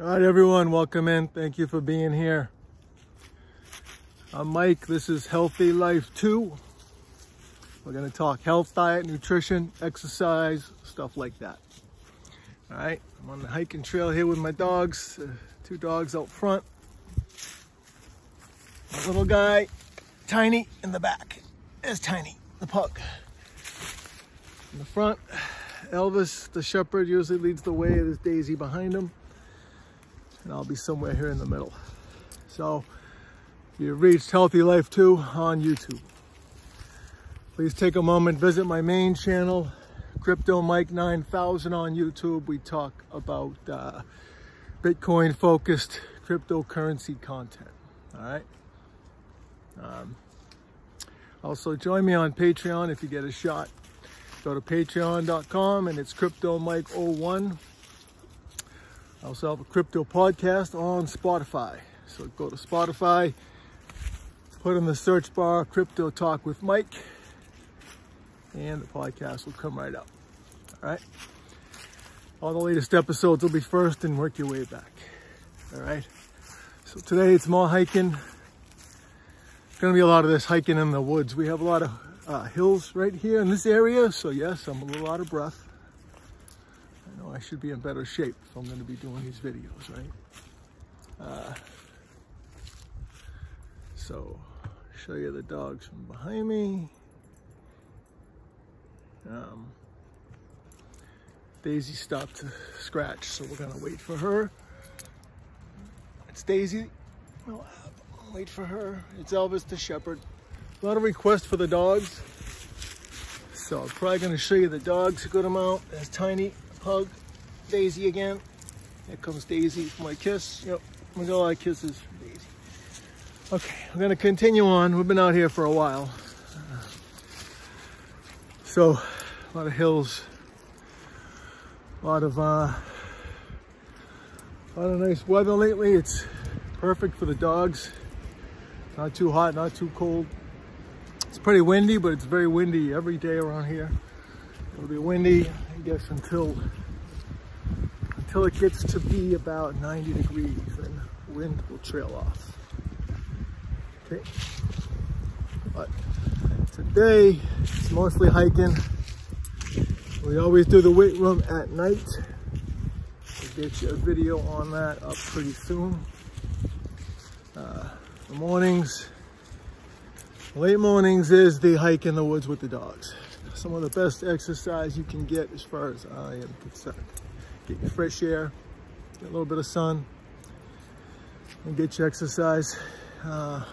All right, everyone, welcome in. Thank you for being here. I'm Mike. This is Healthy Life 2. We're going to talk health, diet, nutrition, exercise, stuff like that. All right, I'm on the hiking trail here with my dogs, uh, two dogs out front. My little guy, Tiny, in the back. There's Tiny, the pug. In the front, Elvis, the shepherd, usually leads the way. There's Daisy behind him and I'll be somewhere here in the middle. So you've reached Healthy Life 2 on YouTube. Please take a moment, visit my main channel, Crypto Mike 9000 on YouTube. We talk about uh, Bitcoin focused cryptocurrency content. All right. Um, also join me on Patreon if you get a shot. Go to patreon.com and it's Crypto Mike 01 I also have a crypto podcast on Spotify. So go to Spotify, put in the search bar Crypto Talk with Mike, and the podcast will come right up. All right. All the latest episodes will be first and work your way back. All right. So today it's more hiking. It's going to be a lot of this hiking in the woods. We have a lot of uh, hills right here in this area. So yes, I'm a little out of breath. I should be in better shape if I'm going to be doing these videos, right? Uh, so, show you the dogs from behind me. Um, Daisy stopped to scratch, so we're gonna wait for her. It's Daisy. Wait for her. It's Elvis the shepherd. A lot of requests for the dogs. So I'm probably gonna show you the dogs a good amount. There's Tiny, Pug, Daisy again. Here comes Daisy for my kiss. Yep, we got a lot of kisses for Daisy. Okay, we're gonna continue on. We've been out here for a while. So, a lot of hills, a lot of, uh, a lot of nice weather lately. It's perfect for the dogs. Not too hot, not too cold. It's pretty windy, but it's very windy every day around here. It'll be windy, I guess, until until it gets to be about 90 degrees and wind will trail off. Okay, but today it's mostly hiking. We always do the weight room at night. We'll get you a video on that up pretty soon. Uh, the mornings, late mornings is the hike in the woods with the dogs. Some of the best exercise you can get as far as I am concerned get your fresh air, get a little bit of sun, and get your exercise. Uh,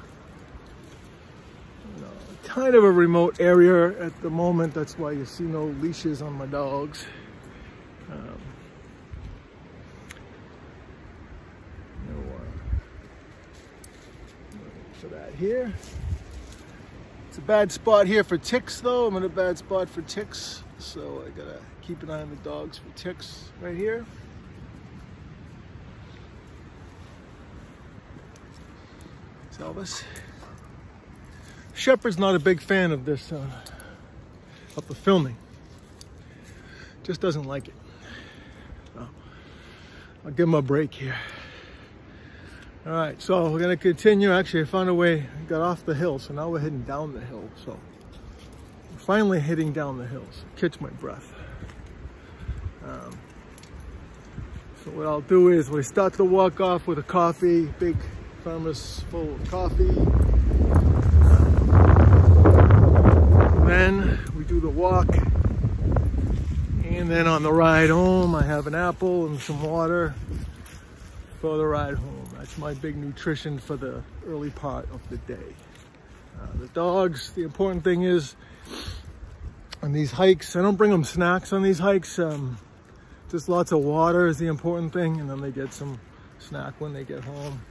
kind of a remote area at the moment. That's why you see no leashes on my dogs. Um, no, uh, for that here. It's a bad spot here for ticks though. I'm in a bad spot for ticks. So I gotta keep an eye on the dogs for ticks right here. It's Elvis. Shepherd's not a big fan of this, uh, of the filming. Just doesn't like it. So I'll give him a break here. All right, so we're gonna continue. Actually, I found a way, got off the hill, so now we're heading down the hill. So finally heading down the hills. Catch my breath. Um, so what I'll do is we start the walk off with a coffee, big thermos full of coffee. then we do the walk. And then on the ride home, I have an apple and some water for the ride home. That's my big nutrition for the early part of the day. Uh, the dogs, the important thing is on these hikes, I don't bring them snacks on these hikes. Um, just lots of water is the important thing. And then they get some snack when they get home.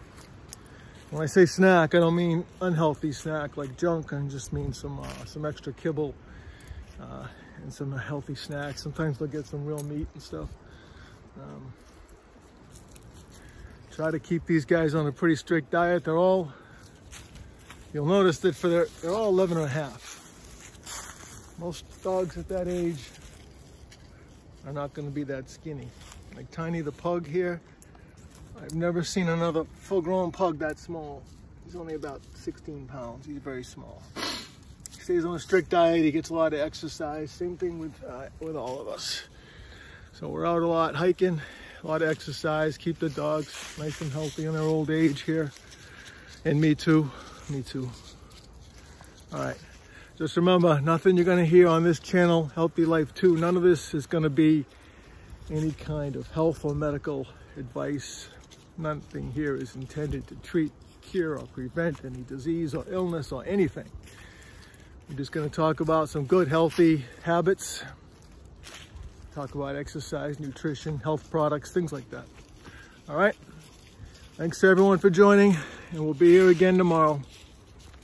When I say snack, I don't mean unhealthy snack like junk. I just mean some, uh, some extra kibble uh, and some healthy snacks. Sometimes they'll get some real meat and stuff. Um, try to keep these guys on a pretty strict diet. They're all You'll notice that for their, they're all 11 and a half. Most dogs at that age are not gonna be that skinny. Like Tiny the pug here, I've never seen another full-grown pug that small. He's only about 16 pounds. He's very small. He stays on a strict diet. He gets a lot of exercise. Same thing with uh, with all of us. So we're out a lot hiking, a lot of exercise. Keep the dogs nice and healthy in their old age here. And me too. Me too. All right. Just remember, nothing you're going to hear on this channel, Healthy Life 2, none of this is going to be any kind of health or medical advice. Nothing here is intended to treat, cure, or prevent any disease or illness or anything. We're just going to talk about some good, healthy habits, talk about exercise, nutrition, health products, things like that. All right. Thanks to everyone for joining, and we'll be here again tomorrow.